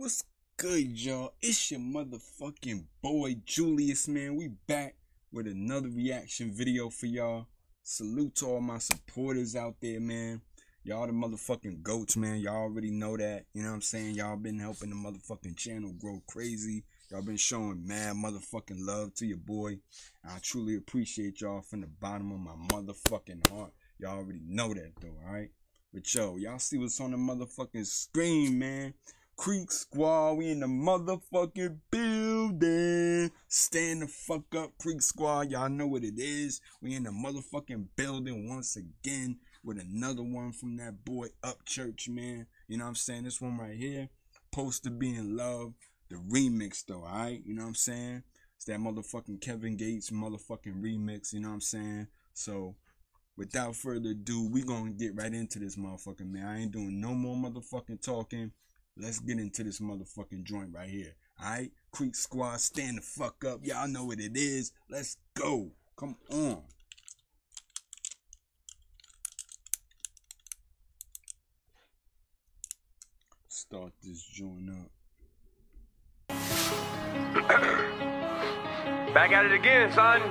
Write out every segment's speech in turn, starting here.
what's good, y'all? It's your motherfucking boy Julius, man. We back with another reaction video for y'all. Salute to all my supporters out there, man. Y'all the motherfucking goats, man. Y'all already know that. You know what I'm saying? Y'all been helping the motherfucking channel grow crazy. Y'all been showing mad motherfucking love to your boy. I truly appreciate y'all from the bottom of my motherfucking heart. Y'all already know that though, alright? But yo, y'all see what's on the motherfucking screen, man. Creek Squad, we in the motherfucking building. Stand the fuck up, Creek Squad. Y'all know what it is. We in the motherfucking building once again with another one from that boy Upchurch, man. You know what I'm saying? This one right here, Supposed to Be in Love. The remix though, alright? You know what I'm saying? It's that motherfucking Kevin Gates motherfucking remix, you know what I'm saying? So without further ado, we gonna get right into this motherfucking man. I ain't doing no more motherfucking talking. Let's get into this motherfucking joint right here. Alright? Creek Squad, stand the fuck up. Y'all know what it is. Let's go. Come on. Start this joint up. Back at it again, son.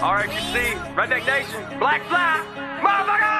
RXC, Redneck Nation, Black Fly, motherfucker!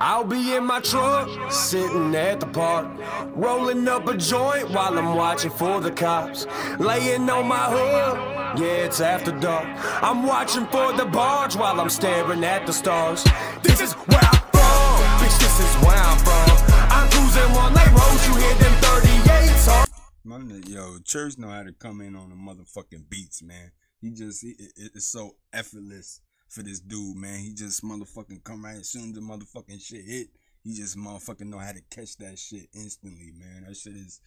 I'll be in my truck, sitting at the park, rolling up a joint while I'm watching for the cops. Laying on my hood, yeah, it's after dark. I'm watching for the barge while I'm staring at the stars. This is where I'm from, bitch, this is where I'm from. I'm cruising one lane road, you hear them 38s hard. My nigga, yo, Church know how to come in on the motherfucking beats, man. He just, it, it's so effortless for this dude, man. He just motherfucking come right as soon as the motherfucking shit hit. He just motherfucking know how to catch that shit instantly, man. That shit is,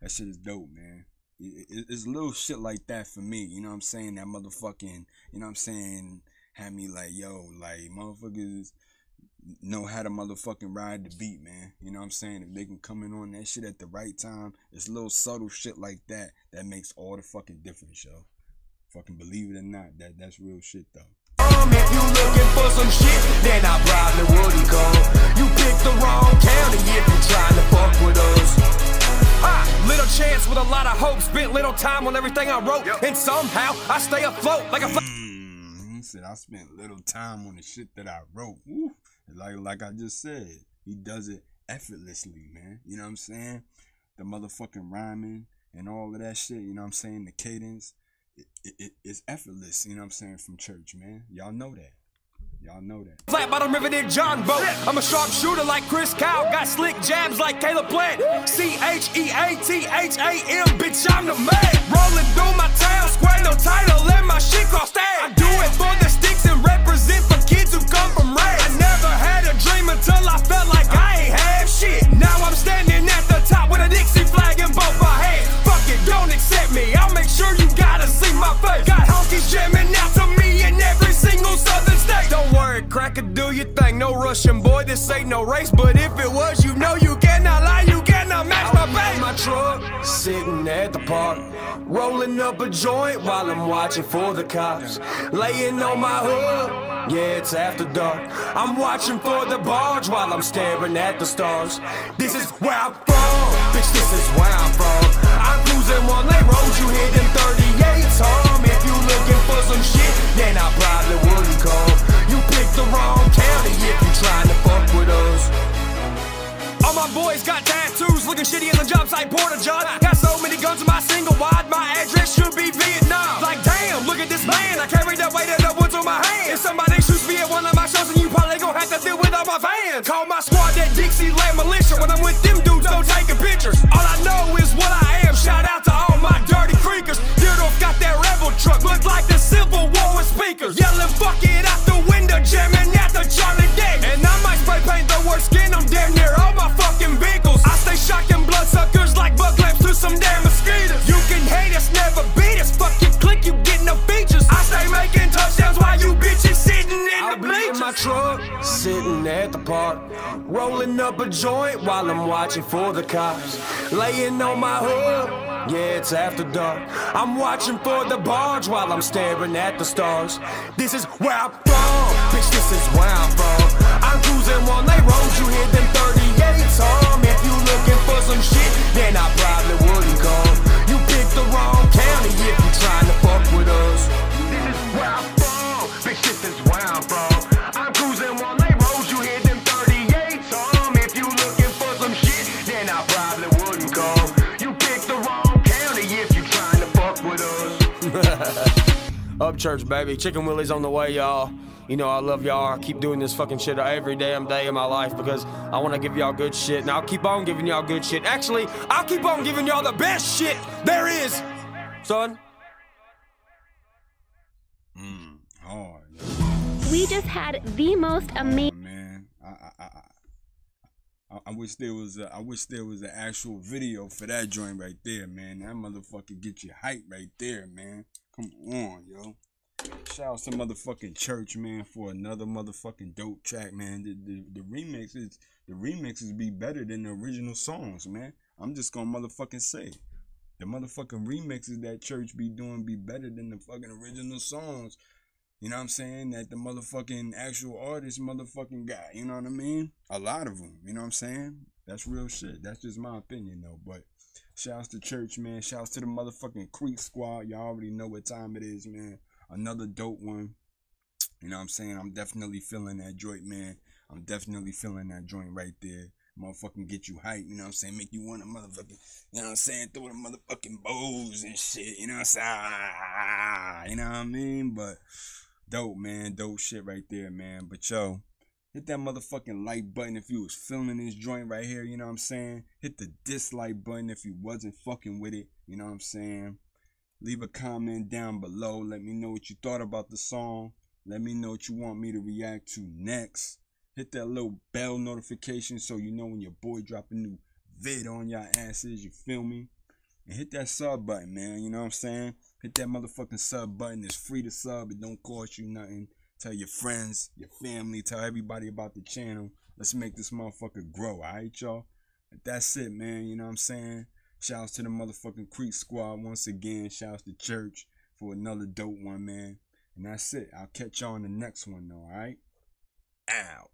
that shit is dope, man. It, it, it's little shit like that for me, you know what I'm saying? That motherfucking, you know what I'm saying? Had me like, yo, like motherfuckers know how to motherfucking ride the beat, man. You know what I'm saying? If they can come in on that shit at the right time, it's little subtle shit like that that makes all the fucking difference, yo. Fucking believe it or not, that that's real shit though. Um, if you looking for some shit, then I probably wouldn't come. You picked the wrong county if you trying to fuck with us. Ha! Little chance with a lot of hope, spent little time on everything I wrote, and somehow I stay afloat like a. Mm, he said I spent little time on the shit that I wrote. Woo. Like like I just said, he does it effortlessly, man. You know what I'm saying? The motherfucking rhyming and all of that shit. You know what I'm saying? The cadence, it, it, it- it's effortless. You know what I'm saying? From church, man. Y'all know that. Y'all know that. Flat bottom river near John Boat. I'm a sharp shooter like Chris Kyle. Got slick jabs like Caleb Plant. C H E A T H A M, bitch, I'm the man. Rolling through my town, square no title, and my shit cross cracker, do your thing. No Russian boy, this ain't no race. But if it was, you know you cannot lie, you cannot match my base. my truck, sitting at the park, rolling up a joint while I'm watching for the cops. Laying on my hood, yeah, it's after dark. I'm watching for the barge while I'm staring at the stars. This is where I'm from, bitch, this is where I'm from. I'm cruising one lane road, you hear them 38s hum. If you looking for some shit, man, I carry that weight of the woods on my hand. If somebody shoots me at one of my shows, then you probably gon' have to deal with all my fans. Call my squad that Dixieland militia. When I'm with them dudes, no taking pictures. All I know is what I am. Shout out to all my dirty creekers. Dirdorf got that rebel truck, at the park, rolling up a joint while I'm watching for the cops. Laying on my hood, yeah, it's after dark. I'm watching for the barge while I'm staring at the stars. This is where I'm from, bitch, this is where I'm from. I'm cruising one lane road, you hear them 38 38 home. If you looking for some shit, then I probably wouldn't come. You picked the wrong county us. Up church, baby. Chicken Willie's on the way, y'all. You know I love y'all. I keep doing this fucking shit every damn day of my life because I want to give y'all good shit, and I'll keep on giving y'all good shit. Actually, I'll keep on giving y'all the best shit there is, son. Mm, hard. Yo. We just had the most Oh, amazing. man, I, I, I, I, I wish there was a, I wish there was an actual video for that joint right there, man. That motherfucker get you hype right there, man. Come on, yo. Shout out to motherfucking church, man, for another motherfucking dope track, man. The, the the remixes, the remixes be better than the original songs, man. I'm just gonna motherfucking say, the motherfucking remixes that church be doing be better than the fucking original songs. You know what I'm saying? That the motherfucking actual artist motherfucking guy. You know what I mean? A lot of them. You know what I'm saying? That's real shit. That's just my opinion though. But shouts to church, man. Shouts to the motherfucking Creek Squad. Y'all already know what time it is, man. Another dope one. You know what I'm saying? I'm definitely feeling that joint, man. I'm definitely feeling that joint right there. Motherfucking get you hype, you know what I'm saying? Make you want to motherfucking, you know what I'm saying? Throw the motherfucking bows and shit, you know what I'm saying? Ah, You know what I mean? But dope, man. Dope shit right there, man. But yo, hit that motherfucking like button if you was feeling this joint right here, you know what I'm saying? Hit the dislike button if you wasn't fucking with it, you know what I'm saying? Leave a comment down below. Let me know what you thought about the song. Let me know what you want me to react to next. Hit that little bell notification so you know when your boy drop a new vid on your asses. You feel me? And hit that sub button, man. You know what I'm saying? Hit that motherfucking sub button. It's free to sub. It don't cost you nothing. Tell your friends, your family, tell everybody about the channel. Let's make this motherfucker grow, alright, y'all? That's it, man. You know what I'm saying? Shouts to the motherfucking Creek Squad once again. Shouts to Church for another dope one, man. And that's it. I'll catch y'all on the next one, though, alright? Out.